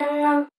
And I'm.